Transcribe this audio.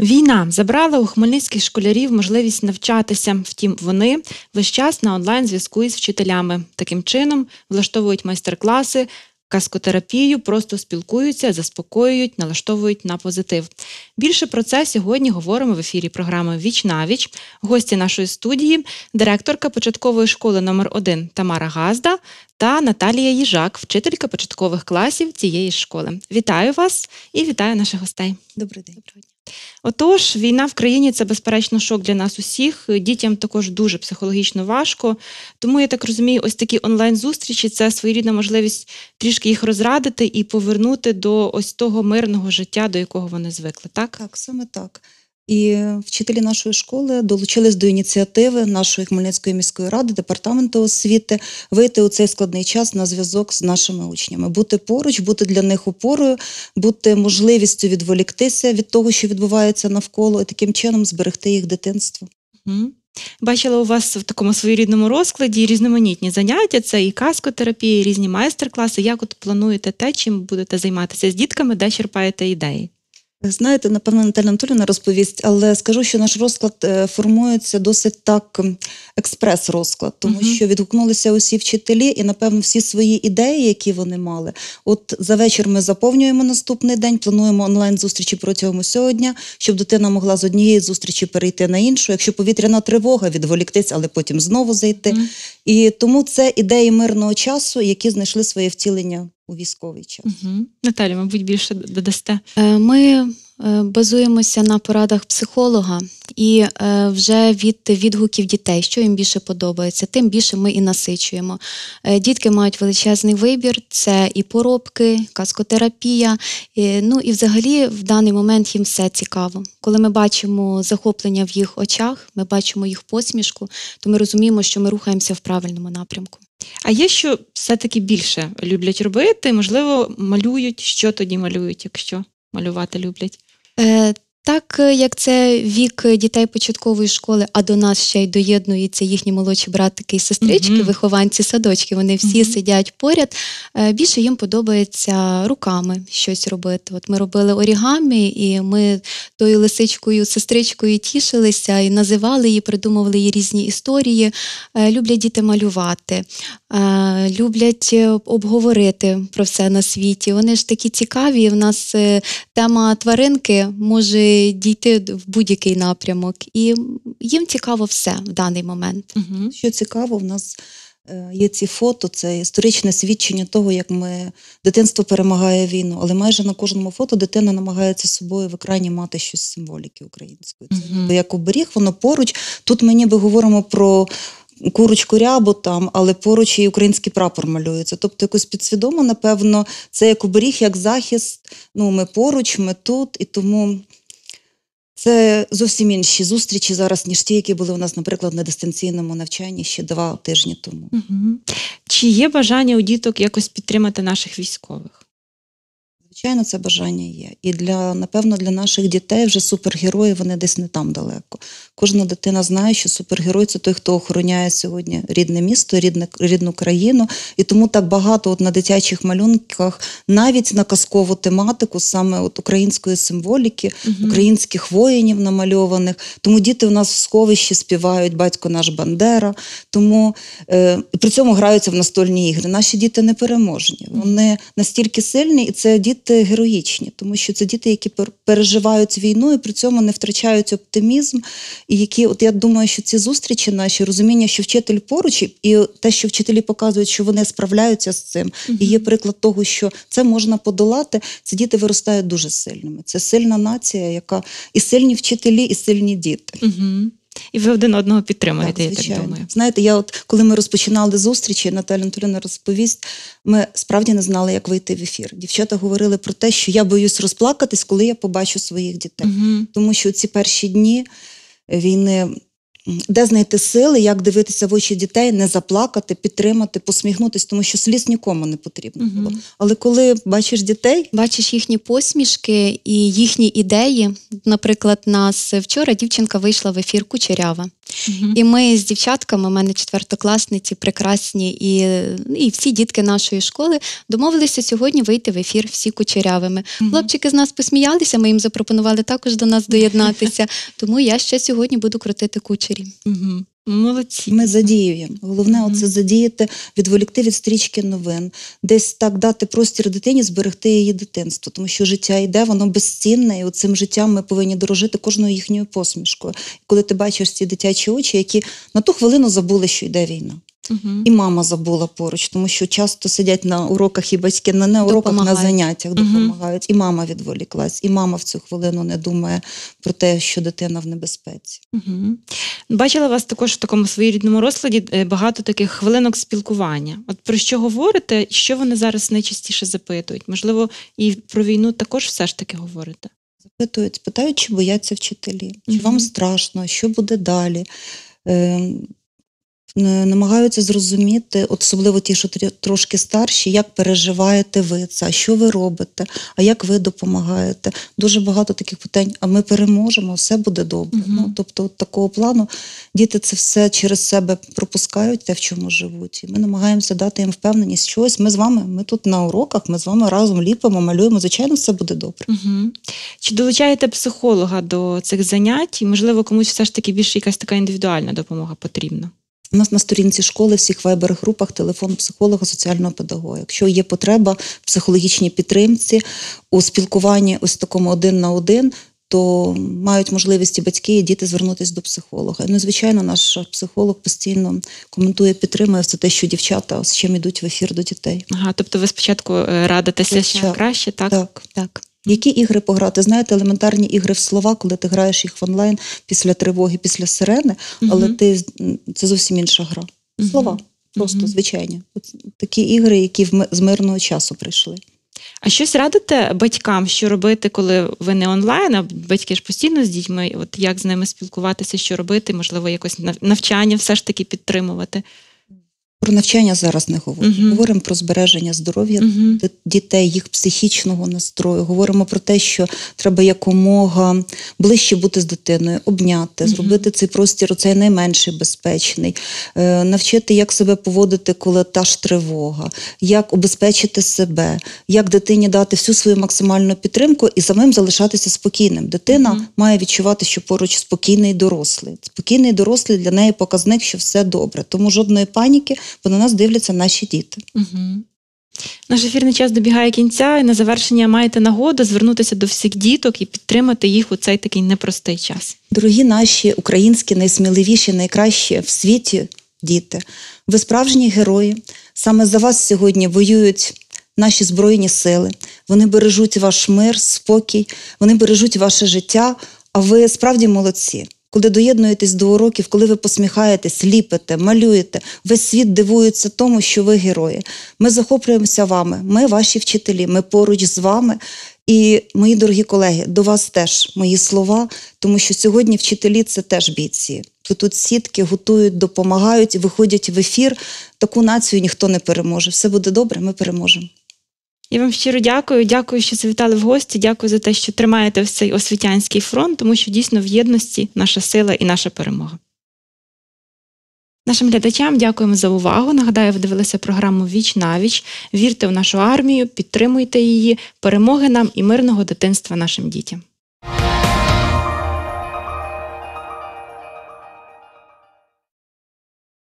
Війна забрала у хмельницьких школярів можливість навчатися. Втім, вони весь час на онлайн зв'язку із вчителями. Таким чином влаштовують майстер-класи, каскотерапію, просто спілкуються, заспокоюють, налаштовують на позитив. Більше про це сьогодні говоримо в ефірі програми Віч на віч. Гості нашої студії, директорка початкової школи номер 1 Тамара Газда та Наталія Їжак, вчителька початкових класів цієї школи. Вітаю вас і вітаю наших гостей. Добрий день. Отож, війна в країні це безперечно шок для нас усіх. Дітям також дуже психологічно важко. Тому я так розумію, ось такі онлайн-зустрічі це своєрідна можливість трішки їх розрадити і повернути до ось того мирного життя, до якого вони звикли. Так, Так, саме так. І вчителі нашої школи долучились до ініціативи нашої Хмельницької міської ради, департаменту освіти вийти у цей складний час на зв'язок з нашими учнями, бути поруч, бути для них опорою, бути можливістю відволіктися від того, що відбувається навколо, і таким чином зберегти їх дитинство. Угу. Бачила у вас в такому своєрідному розкладі різноманітні заняття, це і каскотерапія, і різні майстер-класи. Як от плануєте те, чим будете займатися з дітками, де черпаєте ідеї? Знаєте, напевно, Наталя Анатоліївна розповість, але скажу, що наш розклад е, формується досить так експрес-розклад, тому Мгм. що відгукнулися усі вчителі і, напевно, всі свої ідеї, які вони мали. От за вечір ми заповнюємо наступний день, плануємо онлайн-зустрічі протягом усього дня, щоб дитина могла з однієї зустрічі перейти на іншу. Якщо повітряна тривога, відволіктися, але потім знову зайти. Мгм. І тому це ідеї мирного часу, які знайшли своє втілення у військовий час. Угу. Наталя, мабуть, більше додасте. Е, Ми е, базуємося на порадах психолога, і е, вже від відгуків дітей, що їм більше подобається, тим більше ми і насичуємо. Дітки мають величезний вибір: це і поробки, каскотерапія. Ну і взагалі в даний момент їм все цікаво. Коли ми бачимо захоплення в їх очах, ми бачимо їх посмішку, то ми розуміємо, що ми рухаємося в правильному напрямку. А є що все-таки більше люблять робити? Можливо, малюють. Що тоді малюють, якщо малювати люблять? Е, Так е, як це вік дітей початкової школи, а до нас ще й доєднуються їхні молодші братики і сестрички, Мгм. вихованці садочки, вони всі Мгм. сидять поряд. Е, Більше їм подобається руками щось робити. От ми робили орігамі, і ми тою лисичкою, сестричкою тішилися і називали її, придумували їй різні історії. Е, Люблять діти малювати, е, люблять е, обговорити про все на світі. Вони ж такі цікаві. В нас е, тема тваринки може дійти в будь-який напрямок, і їм цікаво все в даний момент. Угу. Що цікаво, в нас е, є ці фото, це історичне свідчення того, як ми дитинство перемагає війну. Але майже на кожному фото дитина намагається з собою в екрані мати щось з символіки української. Це ніби як оберіг, воно поруч. Тут ми ніби говоримо про. Курочку рябу там, але поруч і український прапор малюється. Тобто, якось підсвідомо, напевно, це як оберіг, як захист. Ну, ми поруч, ми тут, і тому це зовсім інші зустрічі зараз, ніж ті, які були у нас, наприклад, на дистанційному навчанні ще два тижні тому. Угу. Чи є бажання у діток якось підтримати наших військових? Звичайно, це бажання є. І для, напевно, для наших дітей вже супергерої вони десь не там далеко. Кожна дитина знає, що супергерой це той, хто охороняє сьогодні рідне місто, рідне, рідну країну. І тому так багато от на дитячих малюнках, навіть на казкову тематику, саме от української символіки, Мгм. українських воїнів намальованих. Тому діти у нас в сховищі співають батько наш Бандера. Тому е, при цьому граються в настольні ігри. Наші діти непереможні. Вони настільки сильні, і це діти героїчні, тому що це діти, які пер- переживають війну і при цьому не втрачають оптимізм. І які, от я думаю, що ці зустрічі наші розуміння, що вчитель поруч, і- те, що вчителі показують, що вони справляються з цим, і є приклад того, що це можна подолати. Ці діти виростають дуже сильними. Це сильна нація, яка і сильні вчителі, і сильні діти. Угу. І ви один одного підтримуєте, я так думаю. Знаєте, я от коли ми розпочинали зустрічі, Наталя Анатоліївна розповість, ми справді не знали, як вийти в ефір. Дівчата говорили про те, що я боюсь розплакатись, коли я побачу своїх дітей. Угу. Тому що ці перші дні війни де знайти сили, як дивитися в очі дітей, не заплакати, підтримати, посміхнутися, тому що сліз нікому не потрібно було. Мгм. Але коли бачиш дітей, Бачиш їхні посмішки і їхні ідеї. Наприклад, нас вчора дівчинка вийшла в ефір Кучерява. Мгм. І ми з дівчатками, у мене четвертокласниці, прекрасні, і, і всі дітки нашої школи домовилися сьогодні вийти в ефір всі кучерявими. Мгм. Хлопчики з нас посміялися, ми їм запропонували також до нас доєднатися. Тому я ще сьогодні буду крутити кучері. Угу. Молодці. Ми задіюємо. Головне Мгм. оце задіяти, відволікти від стрічки новин, десь так дати простір дитині, зберегти її дитинство, тому що життя йде, воно безцінне, і цим життям ми повинні дорожити кожною їхньою посмішкою. І коли ти бачиш ці дитячі очі, які на ту хвилину забули, що йде війна. Мгм. І мама забула поруч, тому що часто сидять на уроках і батьки на не уроках, на заняттях допомагають. І мама відволіклась, і мама в цю хвилину не думає про те, що дитина в небезпеці. Мгм. Бачила вас також в такому своєрідному розкладі е, багато таких хвилинок спілкування. От про що говорите, що вони зараз найчастіше запитують? Можливо, і про війну також все ж таки говорите. Запитують, питають, чи бояться вчителі, чи Мгм. вам страшно, що буде далі. Е, намагаються зрозуміти, особливо ті, що трошки старші, як переживаєте ви це, що ви робите, а як ви допомагаєте. Дуже багато таких питань, а ми переможемо, все буде добре. Мгм. Ну, тобто, от такого плану діти це все через себе пропускають, те, в чому живуть. І ми намагаємося дати їм впевненість, що ось ми з вами, ми тут на уроках, ми з вами разом ліпимо, малюємо. Звичайно, все буде добре. Угу. Чи долучаєте психолога до цих занять? І, можливо, комусь все ж таки більше якась така індивідуальна допомога потрібна? У нас на сторінці школи всіх вайбер-групах телефон психолога, соціального педагога. Якщо є потреба в психологічній підтримці, у спілкуванні ось такому один на один, то мають можливість і батьки, і діти звернутися до психолога. І, ну, звичайно, наш психолог постійно коментує, підтримує все те, що дівчата з чим ідуть в ефір до дітей. Ага, тобто ви спочатку е, радитеся ще краще, так? Так. Так. Які ігри пограти? Знаєте, елементарні ігри в слова, коли ти граєш їх в онлайн після тривоги, після сирени, але ти це зовсім інша гра. Слова. Просто звичайні. От такі ігри, які в з мирного часу прийшли. А щось радите батькам, що робити, коли ви не онлайн, а батьки ж постійно з дітьми, от як з ними спілкуватися, що робити, можливо, якось навчання все ж таки підтримувати. Про навчання зараз не говоримо. Мгм. Говоримо про збереження здоров'я Угу. ди- дітей, їх психічного настрою. Говоримо про те, що треба якомога ближче бути з дитиною, обняти, Мгм. зробити цей простір, оцей найменший безпечний, е, навчити, як себе поводити, коли та ж тривога, як обезпечити себе, як дитині дати всю свою максимальну підтримку і самим залишатися спокійним. Дитина Мгм. має відчувати, що поруч спокійний дорослий. Спокійний дорослий для неї показник, що все добре. Тому жодної паніки, бо на нас дивляться наші діти. Угу. Наш ефірний час добігає кінця, і на завершення маєте нагоду звернутися до всіх діток і підтримати їх у цей такий непростий час. Дорогі наші українські, найсміливіші, найкращі в світі діти, ви справжні герої. Саме за вас сьогодні воюють наші збройні сили. Вони бережуть ваш мир, спокій, вони бережуть ваше життя. А ви справді молодці. Коли доєднуєтесь до уроків, коли ви посміхаєтесь, ліпите, малюєте, весь світ дивується тому, що ви герої. Ми захоплюємося вами, ми ваші вчителі, ми поруч з вами. І мої дорогі колеги, до вас теж мої слова, тому що сьогодні вчителі це теж бійці. Тут сітки готують, допомагають, виходять в ефір. Таку націю ніхто не переможе. Все буде добре, ми переможемо. Я вам щиро дякую. Дякую, що завітали в гості. Дякую за те, що тримаєте ось цей освітянський фронт, тому що дійсно в єдності наша сила і наша перемога. Нашим глядачам дякуємо за увагу. Нагадаю, ви дивилися програму Віч на віч. Вірте в нашу армію, підтримуйте її, перемоги нам і мирного дитинства нашим дітям.